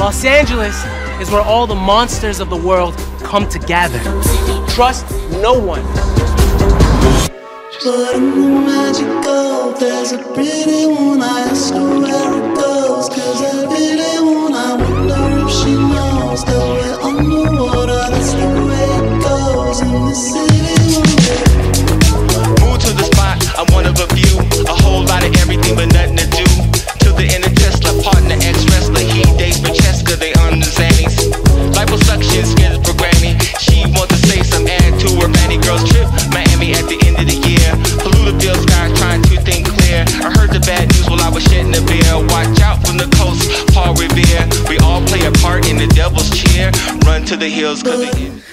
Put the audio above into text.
Los Angeles is where all the monsters of the world come to gather. Trust no one. But in the magical, there's a pretty one. I ask her where it goes. Cause every day when I wonder if she knows that we're underwater. That's the way it goes in the city. Move to the spot, I'm one of Miami at the end of the year. Polluted sky, trying to think clear. I heard the bad news while I was shedding a beer. Watch out from the coast, Paul Revere. We all play a part in the devil's cheer. Run to the hills, cause the end.